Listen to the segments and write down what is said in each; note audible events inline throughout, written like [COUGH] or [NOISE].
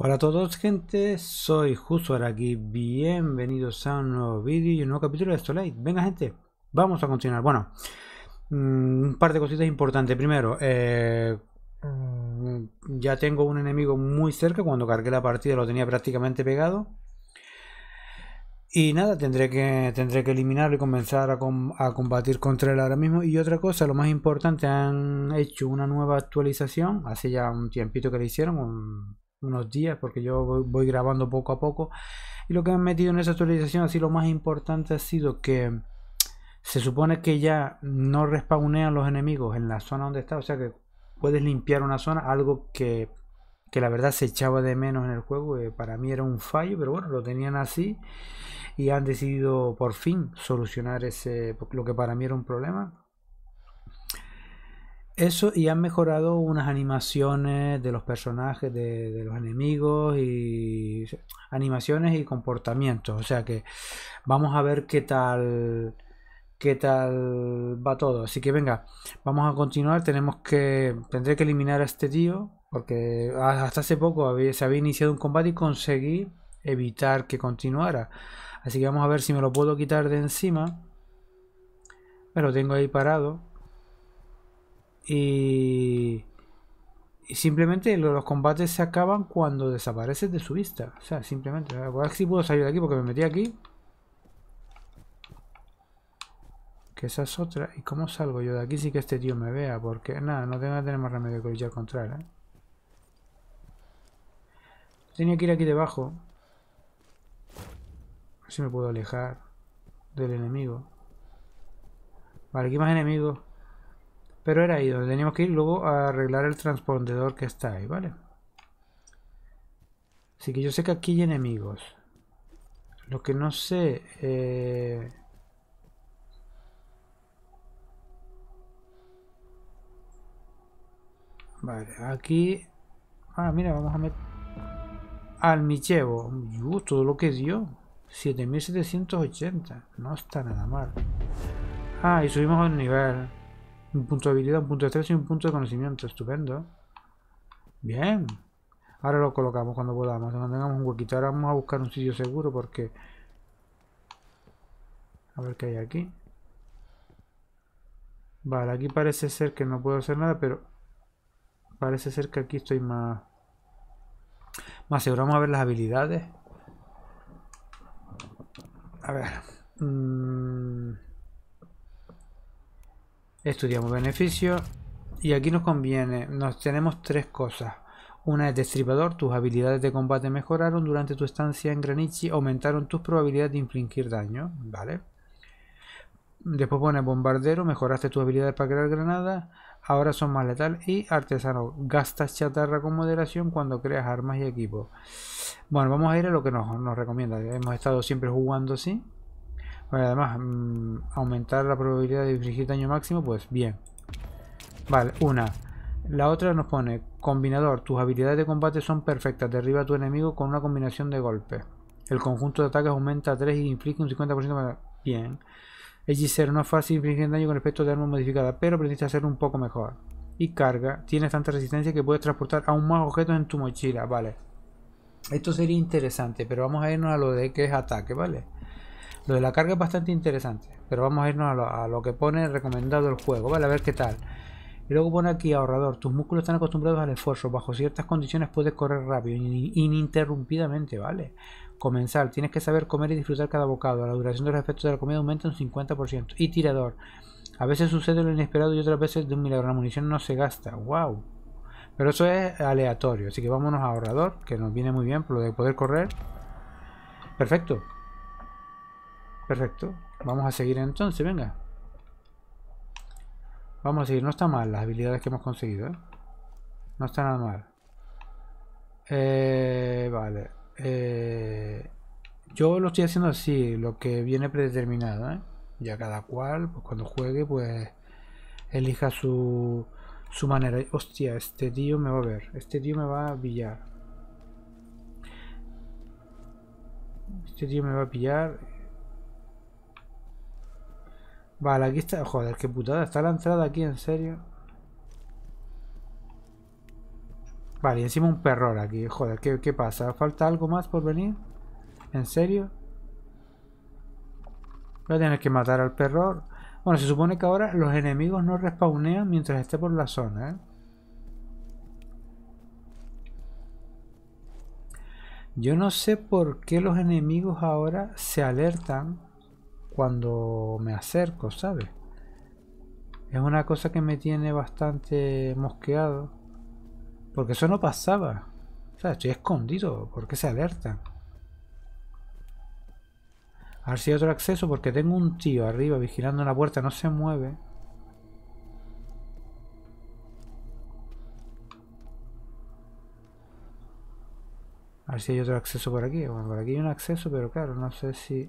Hola a todos gente, soy Justo aquí, bienvenidos a un nuevo vídeo y un nuevo capítulo de Stolite. Venga gente, vamos a continuar. Bueno, mm, un par de cositas importantes. Primero, eh, mm, ya tengo un enemigo muy cerca, cuando cargué la partida lo tenía prácticamente pegado. Y nada, tendré que, tendré que eliminarlo y comenzar a, combatir contra él ahora mismo. Y otra cosa, lo más importante, han hecho una nueva actualización, hace ya un tiempito que le hicieron, unos días porque yo voy, grabando poco a poco. Y lo que han metido en esa actualización así lo más importante ha sido que se supone que ya no respawnean los enemigos en la zona donde está o sea que puedes limpiar una zona algo que, que la verdad se echaba de menos en el juego eh, para mí era un fallo pero bueno lo tenían así y han decidido por fin solucionar ese lo que para mí era un problema eso y han mejorado unas animaciones de los personajes, de, los enemigos y animaciones y comportamientos. O sea que vamos a ver qué tal qué tal va todo. Así que venga, vamos a continuar. Tenemos que tendré que eliminar a este tío porque hasta hace poco se había iniciado un combate y conseguí evitar que continuara. Así que vamos a ver si me lo puedo quitar de encima. Me lo tengo ahí parado. Y, simplemente los combates se acaban cuando desapareces de su vista. O sea, simplemente. A ver si puedo salir de aquí porque me metí aquí. Que esa es otra. ¿Y cómo salgo yo de aquí si que este tío me vea? Porque nada, no tengo que tener más remedio que luchar contra él. ¿eh? Tenía que ir aquí debajo. A ver si me puedo alejar del enemigo. Vale, aquí más enemigos. Pero era ahí donde teníamos que ir luego a arreglar el transpondedor que está ahí, ¿vale? Así que yo sé que aquí hay enemigos. Lo que no sé... Eh... Vale, aquí... Ah, mira, vamos a meter... Al Michevo. todo lo que dio. 7780. No está nada mal. Ah, y subimos el nivel. Un punto de habilidad, un punto de estrés y un punto de conocimiento. Estupendo. Bien. Ahora lo colocamos cuando podamos. Cuando tengamos un huequito. Ahora vamos a buscar un sitio seguro porque... A ver qué hay aquí. Vale, aquí parece ser que no puedo hacer nada, pero... Parece ser que aquí estoy más... Más seguro. Vamos a ver las habilidades. A ver. Mmm... Estudiamos beneficios. Y aquí nos conviene, nos tenemos tres cosas. Una es destripador, tus habilidades de combate mejoraron durante tu estancia en Granichi, aumentaron tus probabilidades de infligir daño, ¿vale? Después pone bombardero, mejoraste tus habilidades para crear granadas, ahora son más letales. Y artesano, gastas chatarra con moderación cuando creas armas y equipos. Bueno, vamos a ir a lo que nos, nos recomienda. Hemos estado siempre jugando así además, mm, aumentar la probabilidad de infligir daño máximo, pues bien. Vale, una. La otra nos pone, combinador, tus habilidades de combate son perfectas, derriba a tu enemigo con una combinación de golpes. El conjunto de ataques aumenta a 3 y inflige un 50% más. Bien. Hechicero, no es fácil infligir daño con efecto de arma modificada, pero aprendiste a hacerlo un poco mejor. Y carga, tienes tanta resistencia que puedes transportar aún más objetos en tu mochila, vale. Esto sería interesante, pero vamos a irnos a lo de que es ataque, ¿vale? Lo de la carga es bastante interesante, pero vamos a irnos a lo, que pone recomendado el juego, ¿vale? A ver qué tal. Y luego pone aquí ahorrador, tus músculos están acostumbrados al esfuerzo, bajo ciertas condiciones puedes correr rápido, ininterrumpidamente, ¿vale? Comenzar, tienes que saber comer y disfrutar cada bocado, la duración de los efectos de la comida aumenta un 50%. Y tirador, a veces sucede lo inesperado y otras veces de un milagro, la munición no se gasta, wow. Pero eso es aleatorio, así que vámonos a ahorrador, que nos viene muy bien por lo de poder correr. Perfecto. Perfecto. Vamos a seguir entonces, venga. Vamos a seguir. No está mal las habilidades que hemos conseguido, ¿eh? No está nada mal. Eh, vale. Eh, yo lo estoy haciendo así, lo que viene predeterminado. Ya cada cual, pues cuando juegue, pues elija su, su manera. Hostia, este tío me va a ver. Este tío me va a pillar. Este tío me va a pillar. Vale, aquí está. Joder, qué putada. Está la entrada aquí, en serio. Vale, y encima un perror aquí. Joder, ¿qué, ¿qué pasa? ¿Falta algo más por venir? ¿En serio? Voy a tener que matar al perror. Bueno, se supone que ahora los enemigos no respawnean mientras esté por la zona, ¿eh? Yo no sé por qué los enemigos ahora se alertan cuando me acerco, ¿sabes? Es una cosa que me tiene bastante mosqueado. Porque eso no pasaba. O sea, estoy escondido. ¿Por qué se alertan? A ver si hay otro acceso porque tengo un tío arriba vigilando la puerta, no se mueve. A ver si hay otro acceso por aquí. Bueno, por aquí hay un acceso, pero claro, no sé si...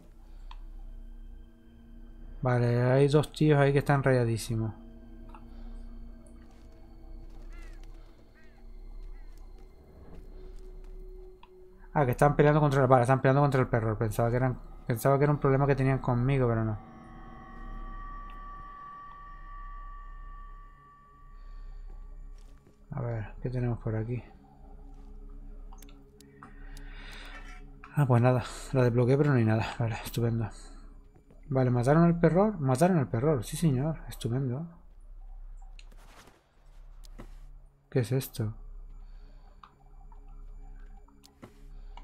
Vale, hay dos tíos ahí que están rayadísimos. Ah, que están peleando contra el... Vale, están peleando contra el perro. Pensaba que eran Pensaba que era un problema que tenían conmigo, pero no. A ver, ¿qué tenemos por aquí? Ah, pues nada, la desbloqueé pero no hay nada. Vale, estupendo. Vale, ¿mataron al perro? Mataron al perro, sí señor, estupendo. ¿Qué es esto?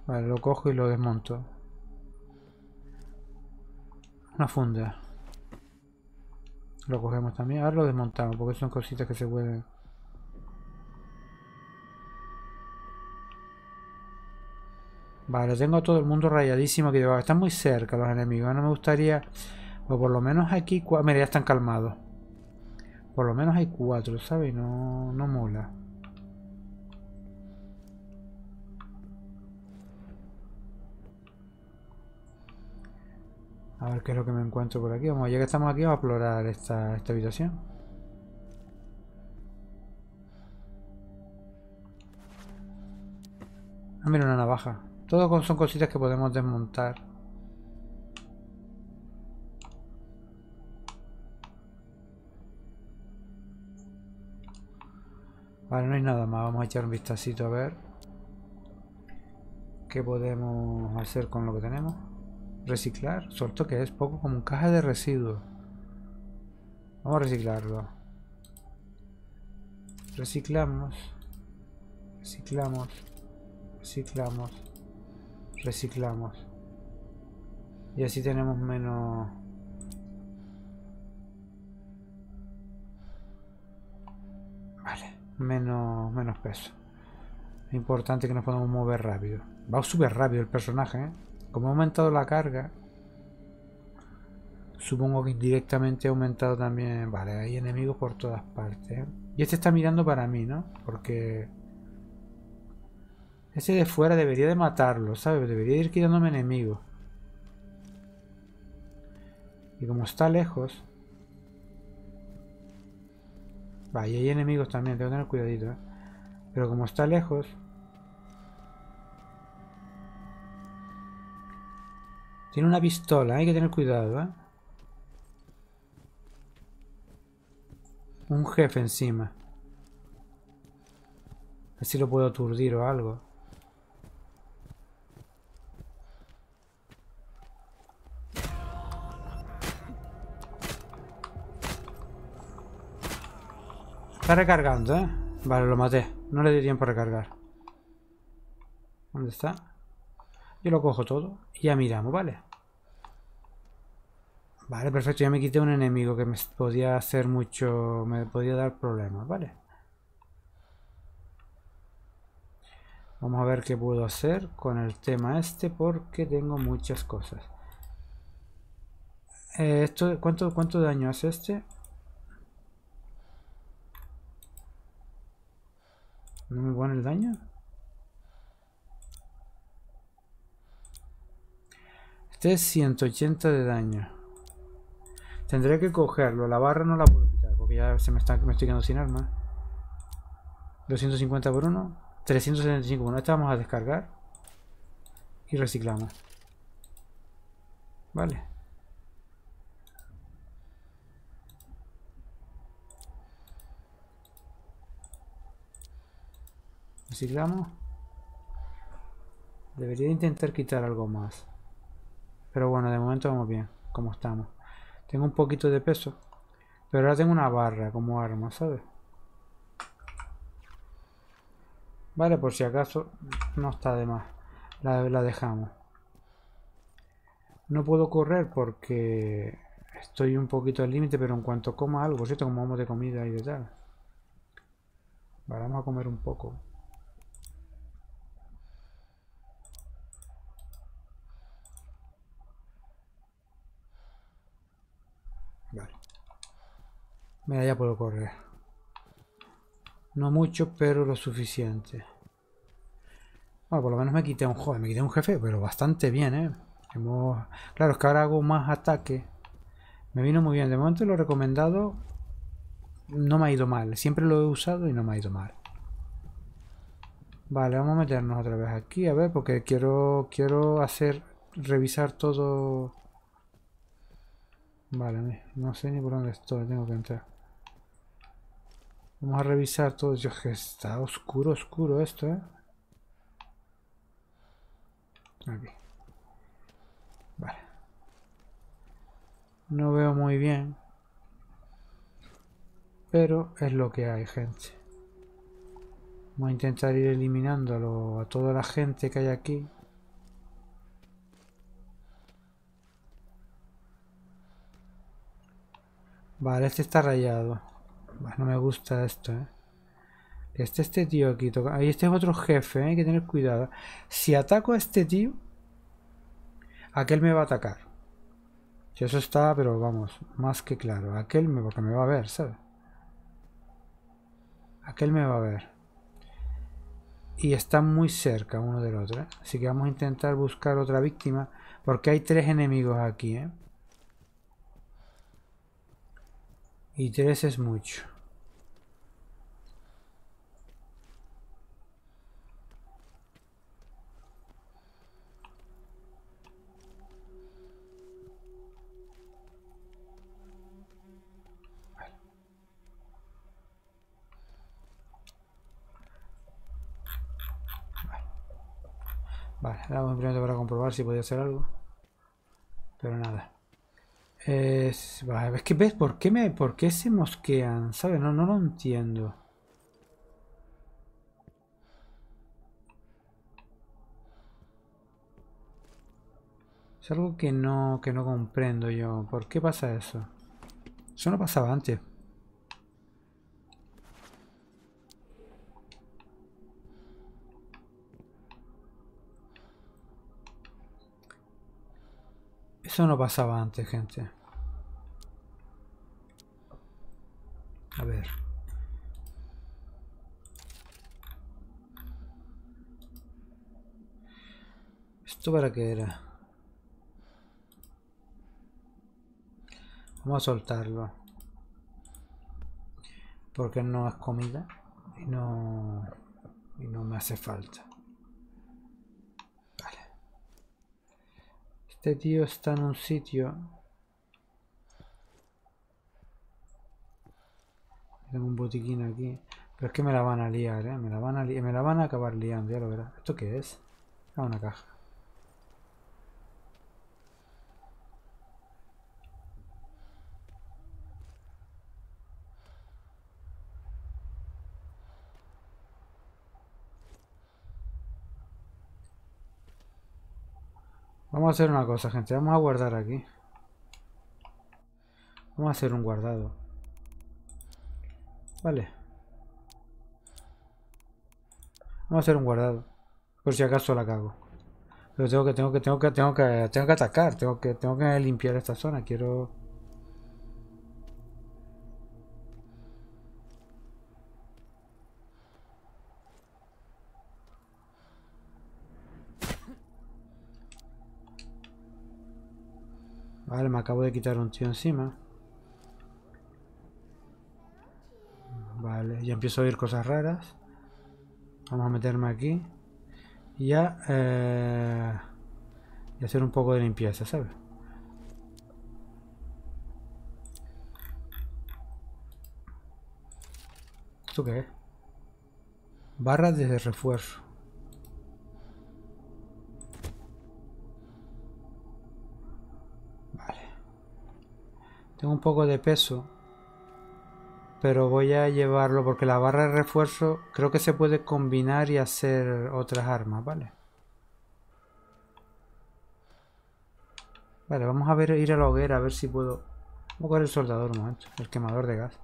Vale, lo cojo y lo desmonto. Una funda. Lo cogemos también. Ahora lo desmontamos porque son cositas que se pueden... Vale, tengo todo el mundo rayadísimo aquí. Están muy cerca los enemigos. No me gustaría... O por lo menos aquí... Mira, ya están calmados. Por lo menos hay cuatro, ¿sabes? No, no mola. A ver qué es lo que me encuentro por aquí. Vamos, ya que estamos aquí, vamos a explorar esta, esta habitación. Ah, mira, una navaja. Todo son cositas que podemos desmontar. Vale, no hay nada más. Vamos a echar un vistacito a ver qué podemos hacer con lo que tenemos. Reciclar, suelto que es poco como un caja de residuos. Vamos a reciclarlo. Reciclamos. Reciclamos. Reciclamos. Reciclamos. Y así tenemos menos... Vale, menos, menos peso. Es importante que nos podamos mover rápido. Va súper rápido el personaje, ¿eh? Como ha aumentado la carga, supongo que indirectamente ha aumentado también... Vale, hay enemigos por todas partes. Y este está mirando para mí, ¿no? Porque... Ese de fuera debería de matarlo, ¿sabes? Debería ir quitándome enemigos. Y como está lejos... Y hay enemigos también, tengo que tener cuidadito, ¿eh? Pero como está lejos... Tiene una pistola, hay que tener cuidado, ¿eh? Un jefe encima. A ver si lo puedo aturdir o algo. Está recargando, ¿eh? Vale, lo maté. No le di tiempo a recargar. ¿Dónde está? Yo lo cojo todo y ya miramos, ¿vale? Vale, perfecto. Ya me quité un enemigo que me podía hacer mucho... Me podía dar problemas, ¿vale? Vamos a ver qué puedo hacer con el tema este porque tengo muchas cosas. Eh, esto, ¿cuánto, ¿Cuánto daño hace este? ¿No me pone el daño? Este es 180 de daño. Tendré que cogerlo. La barra no la puedo quitar porque ya se me, está, me estoy quedando sin arma. 250 por uno. 375 por uno. Esta vamos a descargar. Y reciclamos. Vale. Reciclamos. Debería intentar quitar algo más. Pero bueno, de momento vamos bien, como estamos. Tengo un poquito de peso. Pero ahora tengo una barra como arma, ¿sabes? Vale, por si acaso no está de más. La, la dejamos. No puedo correr porque estoy un poquito al límite, pero en cuanto coma algo, ¿cierto? Como vamos de comida y de tal. Vale, vamos a comer un poco. Vale. Mira, ya puedo correr. No mucho, pero lo suficiente. Bueno, por lo menos me quité un joder, me quité un jefe, pero bastante bien, ¿eh? Claro, es que ahora hago más ataque. Me vino muy bien. De momento lo recomendado no me ha ido mal. Siempre lo he usado y no me ha ido mal. Vale, vamos a meternos otra vez aquí, a ver, porque quiero quiero hacer revisar todo. Vale, no sé ni por dónde estoy, tengo que entrar. Vamos a revisar todo. Yo que está oscuro, oscuro esto, ¿eh? Aquí. Vale. No veo muy bien. Pero es lo que hay, gente. Vamos a intentar ir eliminándolo a toda la gente que hay aquí. Vale, este está rayado. No me gusta esto, ¿eh? Este, este tío aquí toca. Ahí este es otro jefe, ¿eh? hay que tener cuidado. Si ataco a este tío, aquel me va a atacar. Si eso está, pero vamos, más que claro. Aquel me, porque me va a ver, ¿sabes? Aquel me va a ver. Y está muy cerca uno del otro. ¿eh? Así que vamos a intentar buscar otra víctima. Porque hay tres enemigos aquí, ¿eh? Y tres es mucho. Vale, primero para comprobar si podía hacer algo. Pero nada. Es, es que ves, ¿por qué, me, ¿por qué se mosquean? ¿Sabes? No, no lo entiendo. Es algo que no, que no comprendo yo. ¿Por qué pasa eso? Eso no pasaba antes. Eso no pasaba antes, gente. A ver. ¿Esto para qué era? Vamos a soltarlo. Porque no es comida y no, y no me hace falta. Este tío está en un sitio. Tengo un botiquín aquí. Pero es que me la van a liar, ¿eh? Me la van a, me la van a acabar liando, ya lo verás. ¿Esto qué es? Ah, una caja. Vamos a hacer una cosa, gente. Vamos a guardar aquí. Vamos a hacer un guardado. Vale. Vamos a hacer un guardado. Por si acaso la cago. Pero tengo que, tengo que, tengo que, tengo que, tengo que atacar. Tengo que, tengo que limpiar esta zona. Quiero... Me acabo de quitar un tío encima. Vale, ya empiezo a oír cosas raras. Vamos a meterme aquí. Y ya... Eh, y hacer un poco de limpieza, ¿sabes? ¿Esto qué es? Barras de refuerzo. Tengo un poco de peso. Pero voy a llevarlo porque la barra de refuerzo creo que se puede combinar y hacer otras armas, ¿vale? Vale, vamos a ver ir a la hoguera a ver si puedo... Voy a coger el soldador un momento, el quemador de gas.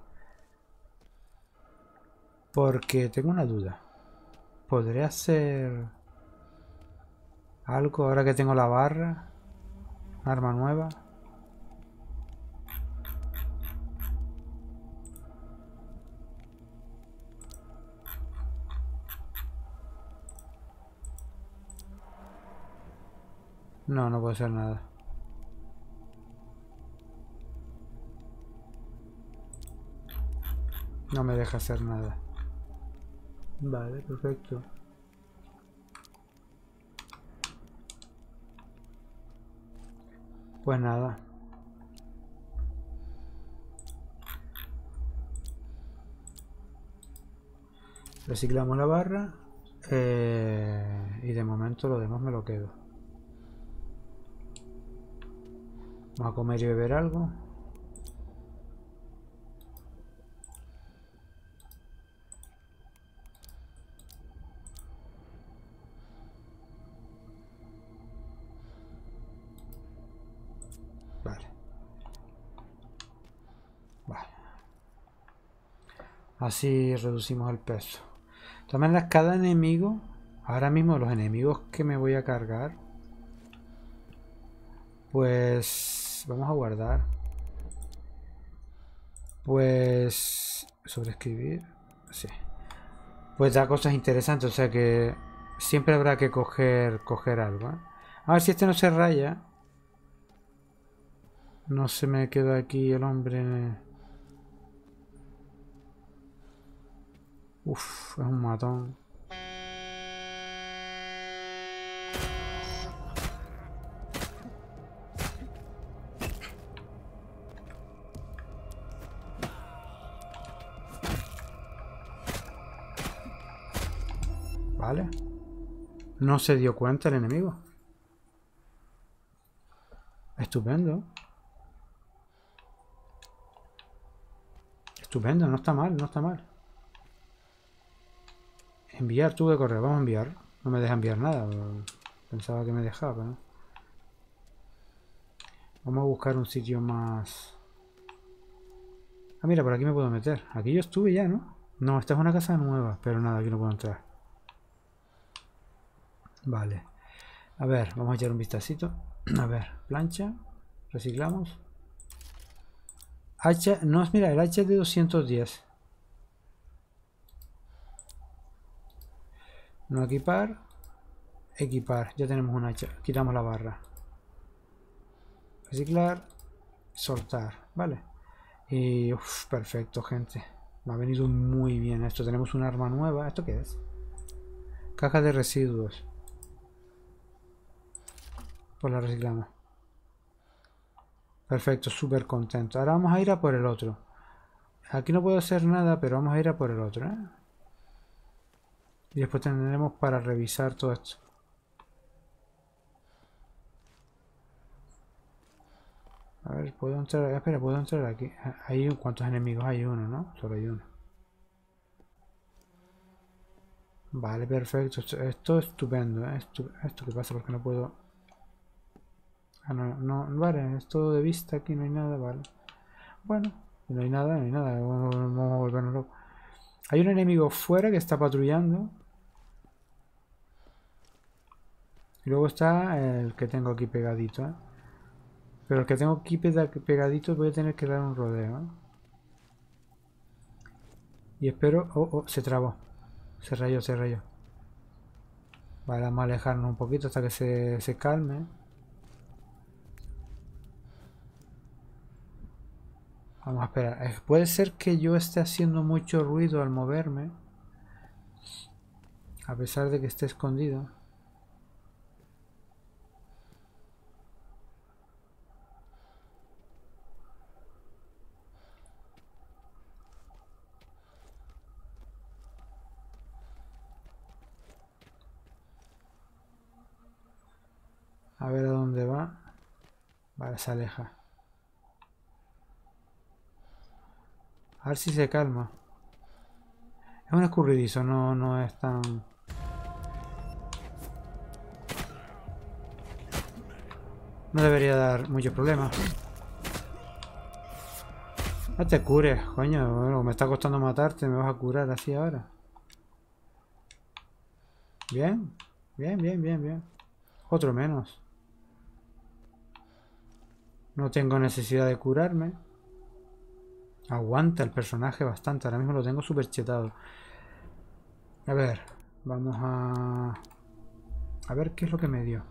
Porque tengo una duda. ¿Podré hacer algo ahora que tengo la barra? arma nueva. No, no puedo hacer nada. No me deja hacer nada. Vale, perfecto. Pues nada. Reciclamos la barra. Eh, y de momento lo demás me lo quedo. Vamos a comer y beber algo. Así reducimos el peso. De cada enemigo, ahora mismo los enemigos que me voy a cargar, pues vamos a guardar. Pues sobreescribir, sí. Pues da cosas interesantes, o sea que siempre habrá que coger, coger algo. ¿eh? A ver si este no se raya. No se me queda aquí el hombre. Uf, es un matón. No se dio cuenta el enemigo. Estupendo. Estupendo, no está mal, no está mal. Enviar, tuve correr, vamos a enviar. No me deja enviar nada. Pensaba que me dejaba, ¿no? Vamos a buscar un sitio más... Ah, mira, por aquí me puedo meter. Aquí yo estuve ya, ¿no? No, esta es una casa nueva, pero nada, aquí no puedo entrar. Vale. A ver, vamos a echar un vistacito. A ver, plancha. Reciclamos. Hacha, no, mira, el hacha de 210. No equipar. Equipar. Ya tenemos un hacha. Quitamos la barra. Reciclar. Soltar. Vale. Y... perfecto, gente. Me ha venido muy bien esto. Tenemos un arma nueva. ¿Esto qué es? Caja de residuos. Pues la reciclamos. Perfecto, súper contento. Ahora vamos a ir a por el otro. Aquí no puedo hacer nada, pero vamos a ir a por el otro. ¿eh? Y después tendremos para revisar todo esto. A ver, puedo entrar. Espera, puedo entrar aquí. Hay cuántos enemigos hay uno, ¿no? Solo hay uno. Vale, perfecto. Esto, es estupendo. ¿eh? Esto, esto que pasa porque no puedo. Ah, no, no, vale, es todo de vista aquí, no hay nada, vale. Bueno, no hay nada, no hay nada. Vamos, a volvernos locos. Hay un enemigo fuera que está patrullando. Y luego está el que tengo aquí pegadito. ¿eh? Pero el que tengo aquí pegadito voy a tener que dar un rodeo. ¿eh? Y espero... Oh, oh, se trabó. Se rayó, se rayó. Vale, vamos a alejarnos un poquito hasta que se, se calme. Vamos a esperar. Puede ser que yo esté haciendo mucho ruido al moverme. A pesar de que esté escondido. A ver a dónde va. Vale, se aleja. A ver si se calma. Es un escurridizo, no, no es tan... No debería dar muchos problemas. No te cures, coño. me está costando matarte, me vas a curar así ahora. Bien, bien, bien, bien, bien. Otro menos. No tengo necesidad de curarme. Aguanta el personaje bastante. Ahora mismo lo tengo súper chetado. A ver, vamos a... A ver qué es lo que me dio.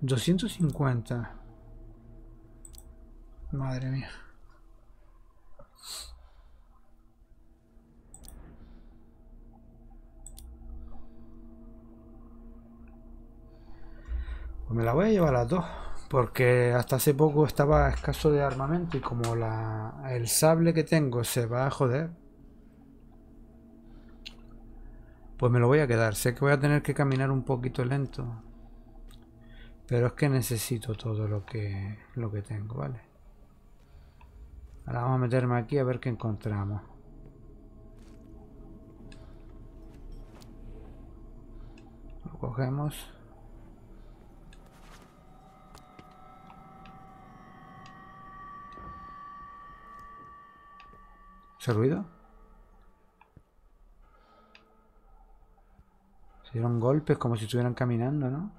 250. Madre mía. Pues me la voy a llevar a las dos. Porque hasta hace poco estaba escaso de armamento y como la, el sable que tengo se va a joder. Pues me lo voy a quedar. Sé que voy a tener que caminar un poquito lento. Pero es que necesito todo lo que, lo que tengo, ¿vale? Ahora vamos a meterme aquí a ver qué encontramos. Lo cogemos. ¿Ese ruido? Se dieron golpes como si estuvieran caminando, ¿no?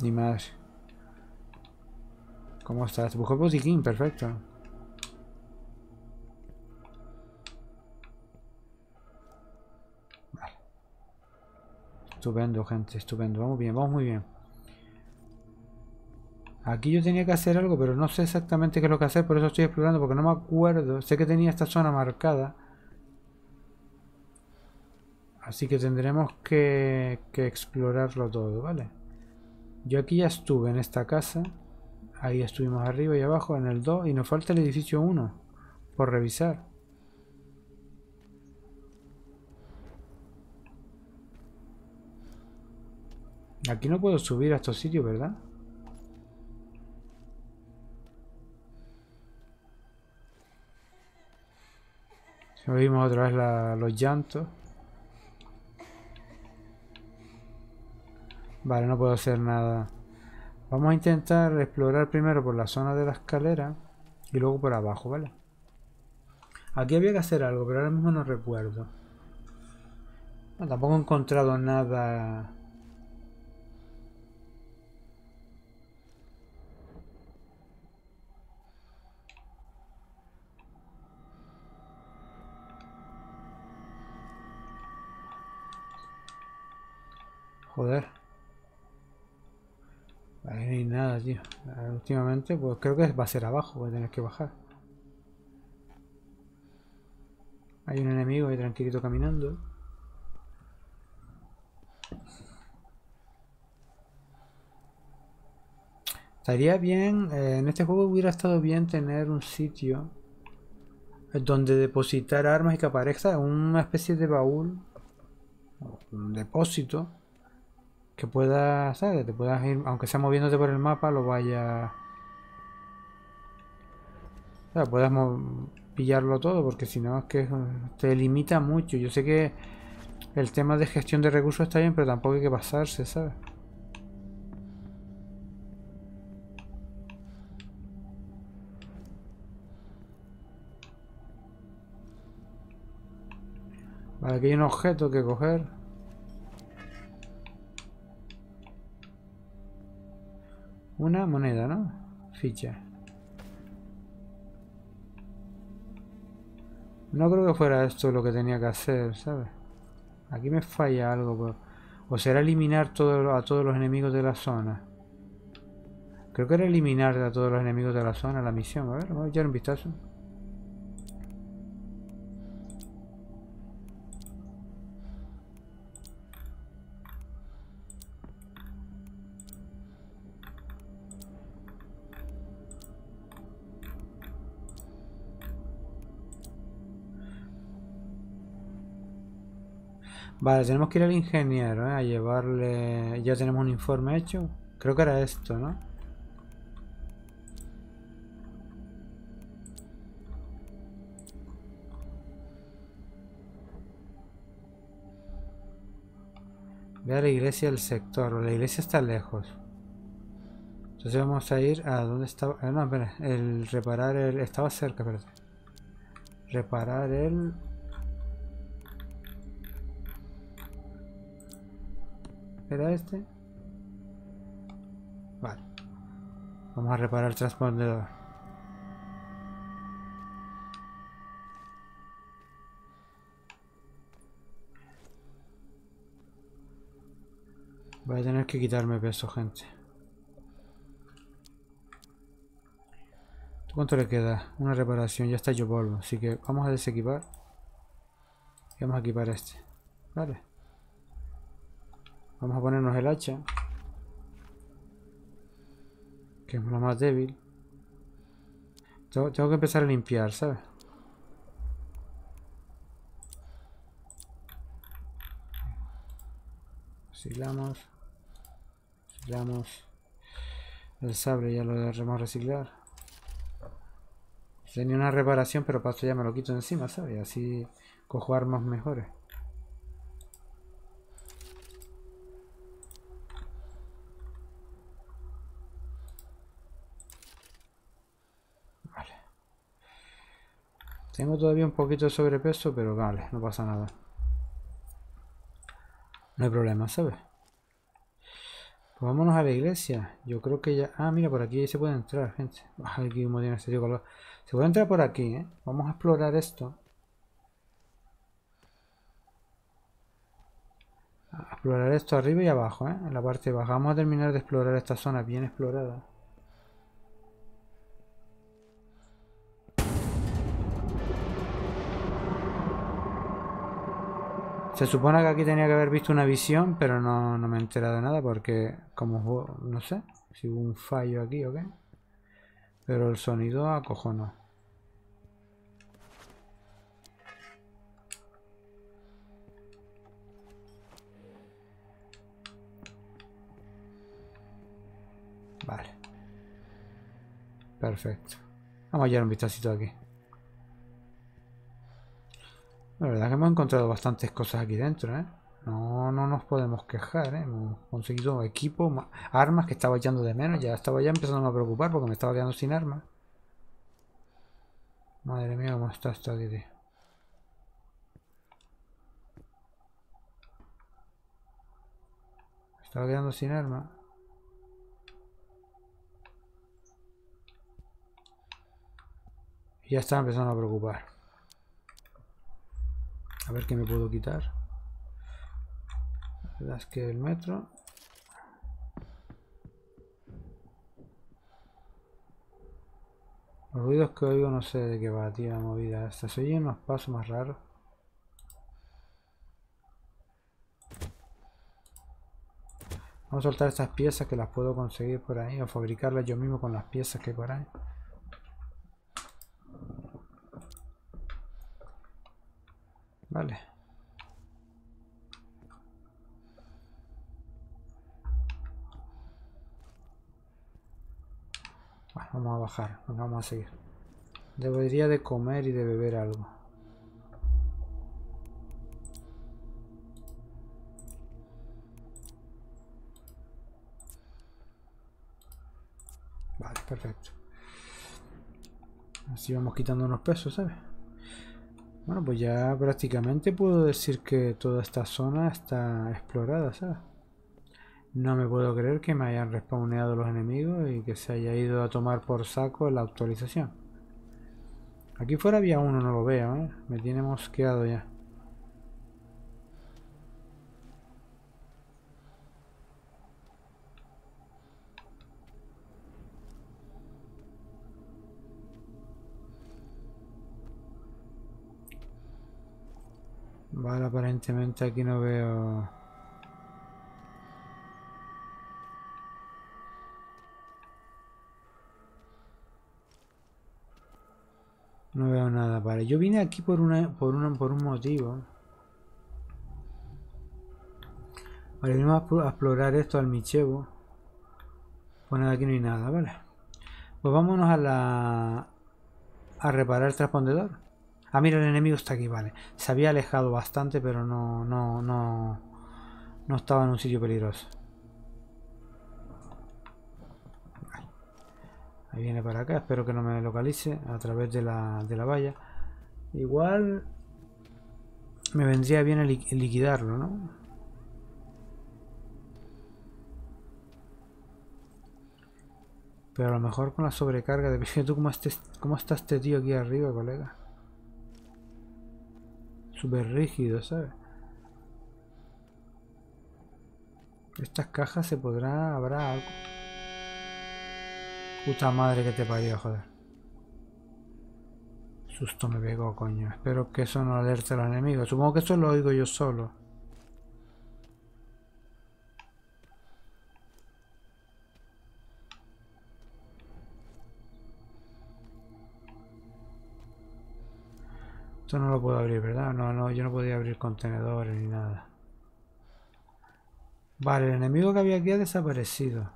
Ni más. ¿Cómo estás? Busco botiquín, perfecto. Estupendo, gente, estupendo. Vamos bien, vamos muy bien. Aquí yo tenía que hacer algo, pero no sé exactamente qué es lo que hacer, por eso estoy explorando, porque no me acuerdo. Sé que tenía esta zona marcada. Así que tendremos que, que explorarlo todo, ¿vale? Yo aquí ya estuve en esta casa. Ahí estuvimos arriba y abajo, en el 2, y nos falta el edificio 1 por revisar. Aquí no puedo subir a estos sitios, ¿verdad? Oímos otra vez los llantos. Vale, no puedo hacer nada. Vamos a intentar explorar primero por la zona de la escalera y luego por abajo, ¿vale? Aquí había que hacer algo, pero ahora mismo no recuerdo. tampoco he encontrado nada Joder. Ahí no hay nada, tío. Últimamente, pues creo que va a ser abajo, voy a tener que bajar. Hay un enemigo ahí tranquilito caminando. Estaría bien, eh, en este juego hubiera estado bien tener un sitio donde depositar armas y que aparezca una especie de baúl, un depósito que puedas, ¿sabes? Te puedas ir, aunque sea moviéndote por el mapa, lo vaya... O sea, puedas pillarlo todo, porque si no es que te limita mucho. Yo sé que el tema de gestión de recursos está bien, pero tampoco hay que pasarse, ¿sabes? Vale, aquí hay un objeto que coger. Una moneda, ¿no? Ficha. No creo que fuera esto lo que tenía que hacer, ¿sabes? Aquí me falla algo. Pues. O será eliminar todo, a todos los enemigos de la zona. Creo que era eliminar a todos los enemigos de la zona la misión. A ver, vamos a echar un vistazo. Vale, tenemos que ir al ingeniero, ¿eh? A llevarle... Ya tenemos un informe hecho. Creo que era esto, ¿no? Ve a la iglesia del sector. La iglesia está lejos. Entonces vamos a ir a donde estaba... Eh, no, espera. El reparar el... Estaba cerca, perdón. Reparar el... ¿Era este? Vale. Vamos a reparar el transpondedor. Voy a tener que quitarme peso, gente. ¿Cuánto le queda? Una reparación, ya está yo polvo. Así que vamos a desequipar. Y vamos a equipar este. Vale. Vamos a ponernos el hacha. Que es lo más débil. Tengo, que empezar a limpiar, ¿sabes? Reciclamos. Reciclamos. El sable ya lo debemos reciclar. Tenía una reparación, pero paso ya me lo quito encima, ¿sabes? Así cojo armas mejores. Tengo todavía un poquito de sobrepeso, pero vale, no pasa nada. No hay problema, ¿sabes? Pues vámonos a la iglesia. Yo creo que ya... Ah, mira, por aquí se puede entrar, gente. Aquí como tiene este color. Se puede entrar por aquí, ¿eh? Vamos a explorar esto. A explorar esto arriba y abajo, ¿eh? En la parte baja. Vamos a terminar de explorar esta zona bien explorada. Se supone que aquí tenía que haber visto una visión, pero no, me he enterado de nada porque como no sé si hubo un fallo aquí o qué. Pero el sonido acojonó. Vale. Perfecto. Vamos a llevar un vistacito aquí. La verdad que hemos encontrado bastantes cosas aquí dentro, ¿eh? No, no nos podemos quejar, ¿eh? Hemos conseguido equipo, armas que estaba echando de menos. Ya estaba ya empezando a preocupar porque me estaba quedando sin armas. Madre mía, cómo está aquí, tío. estaba quedando sin armas. Y ya estaba empezando a preocupar. A ver qué me puedo quitar. Es que el metro. Los ruidos que oigo no sé de qué va, tío, la movida esta. Se unos pasos más raros. Vamos a soltar estas piezas que las puedo conseguir por ahí o fabricarlas yo mismo con las piezas que por ahí. Vale. vamos a bajar, vamos a seguir. Debería de comer y de beber algo. Vale, perfecto. Así vamos quitando unos pesos, ¿sabes? Bueno, pues ya prácticamente puedo decir que toda esta zona está explorada, ¿sabes? No me puedo creer que me hayan respawneado los enemigos y que se haya ido a tomar por saco la actualización. Aquí fuera había uno, no lo veo, ¿eh? Me tiene mosqueado ya. Vale, aparentemente aquí no veo... No veo nada, vale. Yo vine aquí por una, por una, por un motivo. Vale, venimos a explorar esto al Michevo. Bueno, aquí no hay nada, ¿vale? Pues vámonos a la... A reparar el transpondedor. Ah, mira, el enemigo está aquí, vale. Se había alejado bastante, pero no... No, no... No estaba en un sitio peligroso. Ahí viene para acá, espero que no me localice a través de la, de la valla. Igual me vendría bien el liquidarlo, ¿no? Pero a lo mejor con la sobrecarga de... [LAUGHS] Tú cómo, estés, cómo está este tío aquí arriba, colega. Súper rígido, ¿sabes? Estas cajas se podrá... Habrá algo... Puta madre que te parió, joder. Susto me pegó, coño. Espero que eso no alerte a los enemigos. Supongo que eso lo oigo yo solo. Esto no lo puedo abrir, ¿verdad? No, no, yo no podía abrir contenedores ni nada. Vale, el enemigo que había aquí ha desaparecido.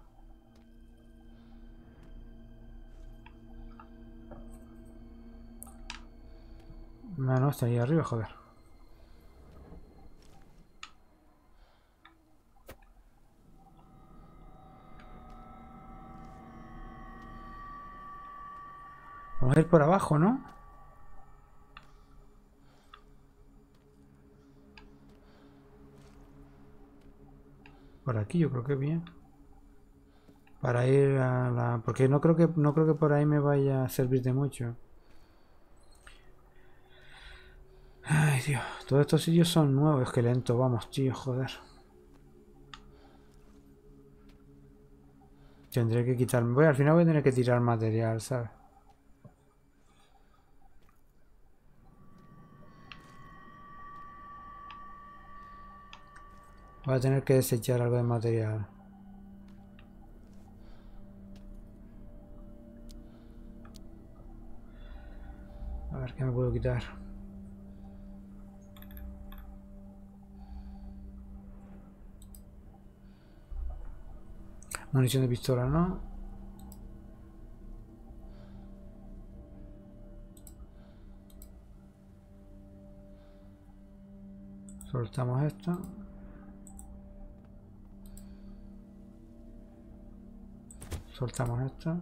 No, no, está ahí arriba, joder. Vamos a ir por abajo, ¿no? Por aquí yo creo que bien. Para ir a la... Porque no creo que no creo que por ahí me vaya a servir de mucho. Ay, Dios. Todos estos sitios son nuevos. Que lento vamos, tío, joder. Tendré que quitarme... Voy, al final voy a tener que tirar material, ¿sabes? Voy a tener que desechar algo de material. A ver qué me puedo quitar. Munición de pistola, ¿no? Soltamos esto. Soltamos esto.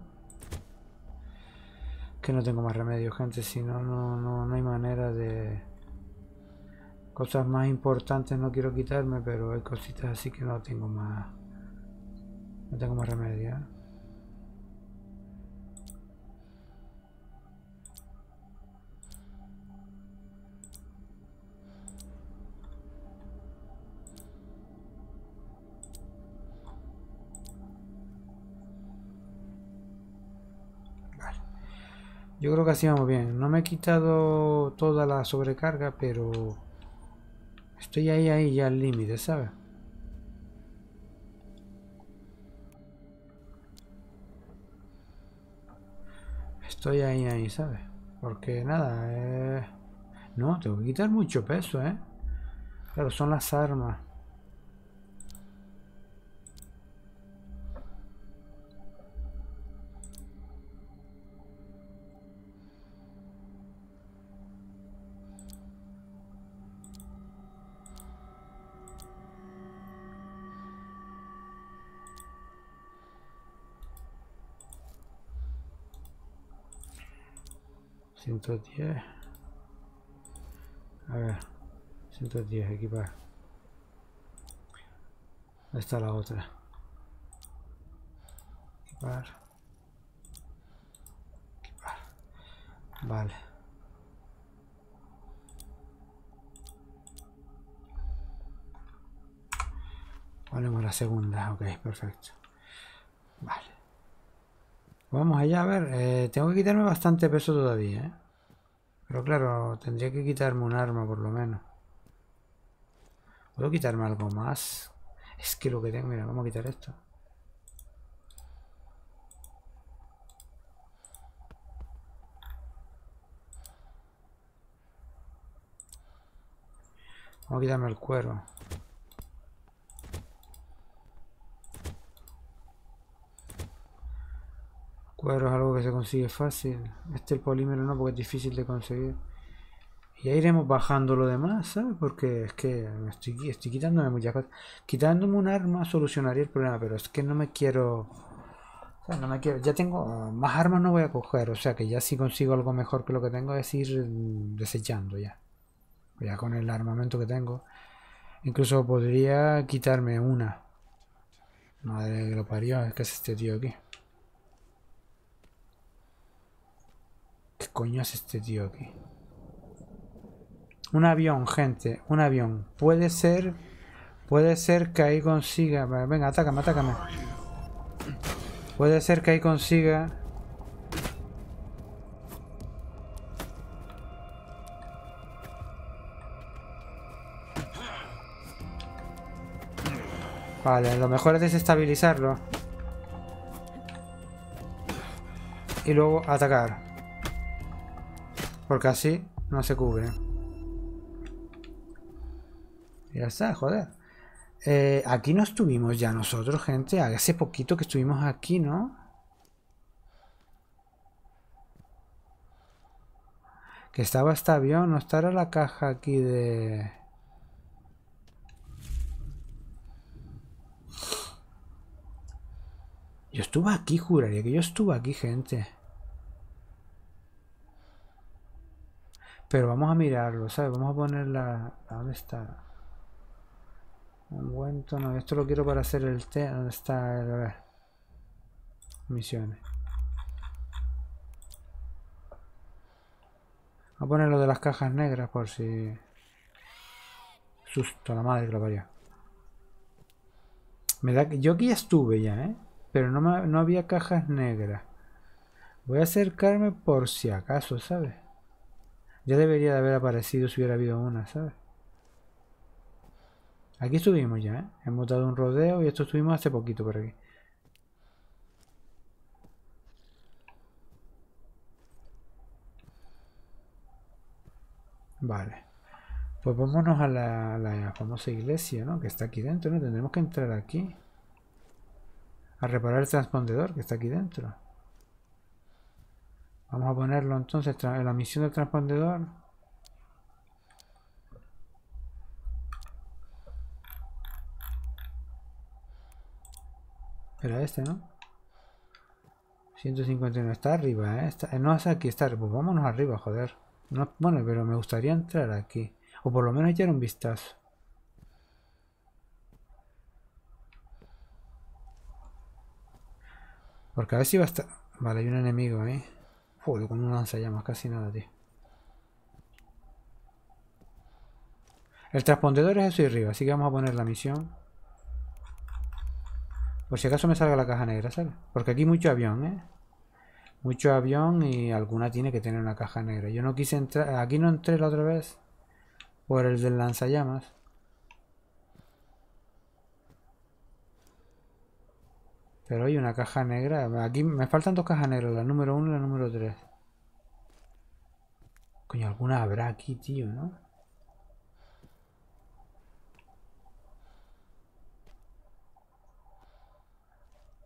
Que no tengo más remedio, gente. Si no, no, no hay manera de... Cosas más importantes no quiero quitarme, pero hay cositas así que no tengo más... No tengo más remedio. Yo creo que así vamos bien. No me he quitado toda la sobrecarga, pero estoy ahí, ahí ya al límite, ¿sabes? Estoy ahí, ahí, ¿sabes? Porque nada, eh... No, tengo que quitar mucho peso, ¿eh? Claro, son las armas. 110 a ver 110 equipar ¿dónde está la otra? equipar. Equipar. Vale. Ponemos la segunda ok perfecto. Vale. Vamos allá, a ver, eh, tengo que quitarme bastante peso todavía, ¿eh? Pero claro, tendría que quitarme un arma por lo menos. ¿Puedo quitarme algo más? Es que lo que tengo... Mira, vamos a quitar esto. Vamos a quitarme el cuero. Cuero es algo que se consigue fácil. Este el polímero no, porque es difícil de conseguir. Y ahí iremos bajando lo demás, ¿sabes? Porque es que estoy, estoy quitándome muchas cosas. Quitándome un arma solucionaría el problema, pero es que no me quiero... no me quiero... Ya tengo... Más armas no voy a coger, o sea que ya si consigo algo mejor que lo que tengo es ir desechando ya. Ya con el armamento que tengo. Incluso podría quitarme una. Madre que lo parió, ¿qué es este tío aquí? Coño es este tío aquí? Un avión, gente, un avión. Puede ser... Puede ser que ahí consiga... Venga, atácame, atácame. Puede ser que ahí consiga... Vale, lo mejor es desestabilizarlo. Y luego atacar. Porque así no se cubre. Ya está, joder. Eh, aquí no estuvimos ya nosotros, gente. Hace poquito que estuvimos aquí, ¿no? Que estaba este avión. No estará la caja aquí de... Yo estuve aquí, juraría que yo estuve aquí, gente. Pero vamos a mirarlo, ¿sabes? Vamos a ponerla... ¿Dónde está? Un buen tono. Esto lo quiero para hacer el té. ¿Dónde está el... Misiones. Voy a poner lo de las cajas negras por si... Susto, la madre que lo vaya. Me da. Yo aquí ya estuve ya, ¿eh? Pero no, no había cajas negras. Voy a acercarme por si acaso, ¿sabes? Ya debería de haber aparecido si hubiera habido una, ¿sabes? Aquí estuvimos ya, ¿eh? Hemos dado un rodeo y esto estuvimos hace poquito por aquí. Vale. Pues vámonos a la, la, famosa iglesia, ¿no? Que está aquí dentro, ¿no? Tendremos que entrar aquí. A reparar el transpondedor que está aquí dentro. Vamos a ponerlo entonces en la misión del transpondedor. Era este, ¿no? 151 está arriba, ¿eh? eh no es aquí, está Pues vámonos arriba, joder. No, bueno, pero me gustaría entrar aquí. O por lo menos echar un vistazo. Porque a ver si va a estar... Vale, hay un enemigo ahí. Joder, con un lanzallamas, casi nada, tío. El transpondedor es eso y arriba, así que vamos a poner la misión. Por si acaso me salga la caja negra, ¿sabes? Porque aquí mucho avión, ¿eh? Mucho avión y alguna tiene que tener una caja negra. Yo no quise entrar... Aquí no entré la otra vez. Por el del lanzallamas. Pero hay una caja negra. Aquí me faltan dos cajas negras. La número 1 y la número 3. Coño, alguna habrá aquí, tío, ¿no?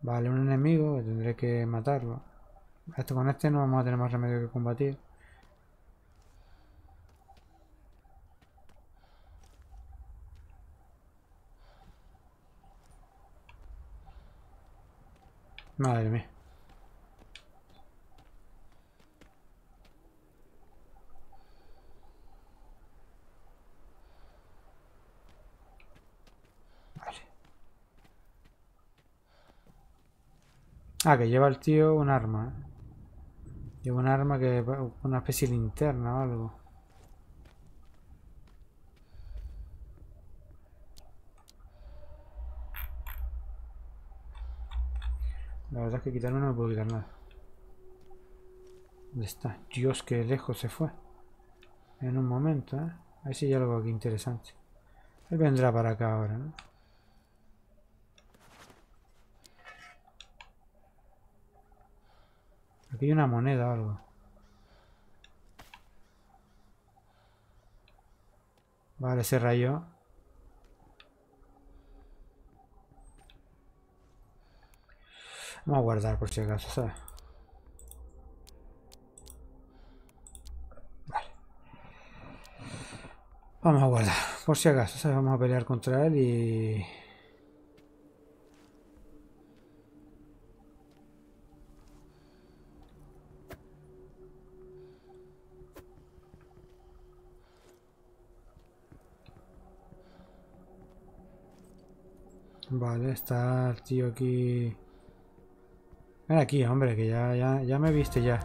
Vale, un enemigo que tendré que matarlo. Esto con este no vamos a tener más remedio que combatir. Madre mía. Ah, que lleva el tío un arma. ¿eh? Lleva un arma que una especie de linterna o algo. La verdad es que quitarme no me puedo quitar nada. ¿Dónde está? Dios, que lejos se fue. En un momento, ¿eh? Ahí sí hay algo aquí interesante. Él vendrá para acá ahora, ¿no? Aquí hay una moneda o algo. Vale, se rayó. Vamos a guardar por si acaso, ¿sabes? Vale. Vamos a guardar, por si acaso, ¿sabes? Vamos a pelear contra él y... Vale, está el tío aquí Aquí, hombre, que ya, ya, ya me viste ya.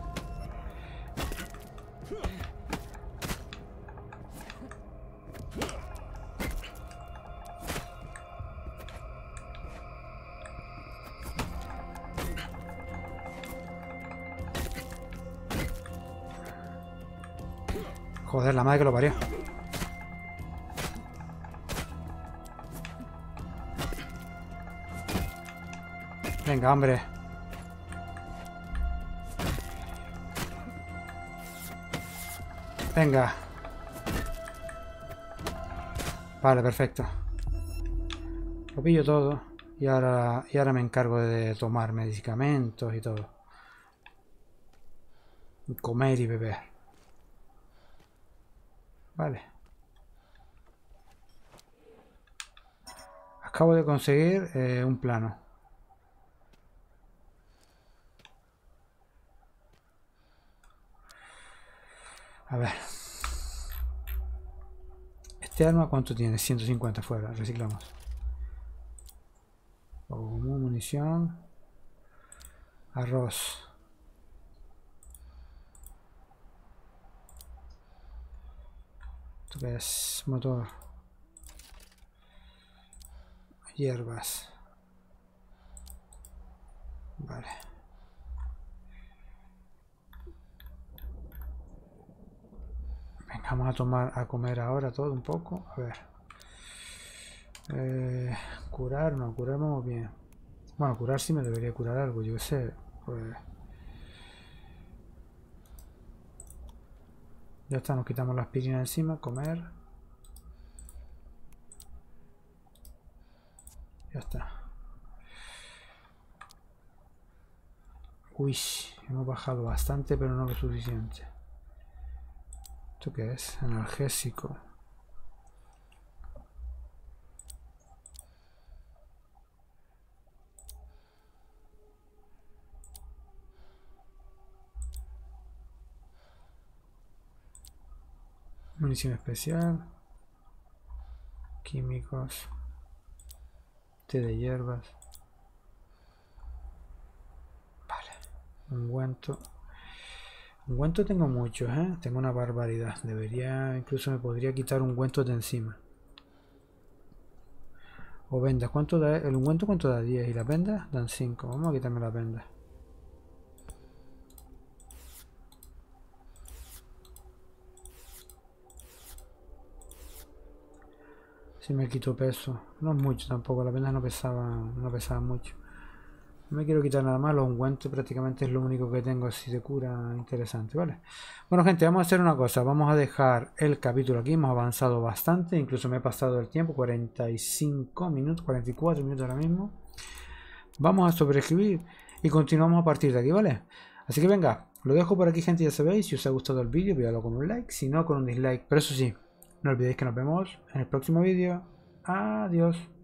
Joder, la madre que lo parió. Venga, hombre. Venga. Vale, perfecto. Lo pillo todo. Y ahora, y ahora me encargo de tomar medicamentos y todo. Comer y beber. Vale. Acabo de conseguir eh, un plano. A ver. Este arma, ¿cuánto tiene? 150 fuera. Reciclamos. Munición. Arroz. Esto que es motor. Hierbas. Vale. Vamos a tomar a comer ahora todo un poco. A ver. Eh, curar, no, curamos bien. Bueno, curar sí me debería curar algo, yo sé. Pues... Ya está, nos quitamos la aspirina encima, comer. Ya está. Uy, hemos bajado bastante, pero no lo suficiente. ¿Esto qué es? Analgésico. Munición especial. Químicos. Té de hierbas. Vale. Ungüento. Ungüento tengo muchos, ¿eh? Tengo una barbaridad. Debería, incluso me podría quitar un ungüento de encima. O vendas. ¿Cuánto da? ¿El ungüento cuánto da? 10. ¿Y las vendas? Dan 5. Vamos a quitarme las vendas. Si me quito peso. No es mucho tampoco. Las vendas no pesaban, no pesaban mucho. No me quiero quitar nada más, los ungüentos prácticamente es lo único que tengo así de cura interesante, ¿vale? Bueno gente, vamos a hacer una cosa, vamos a dejar el capítulo aquí, hemos avanzado bastante, incluso me he pasado el tiempo, 45 minutos, 44 minutos ahora mismo. Vamos a sobreescribir y continuamos a partir de aquí, ¿vale? Así que venga, lo dejo por aquí gente, ya sabéis, si os ha gustado el vídeo, pídalo con un like, si no con un dislike, pero eso sí, no olvidéis que nos vemos en el próximo vídeo. Adiós.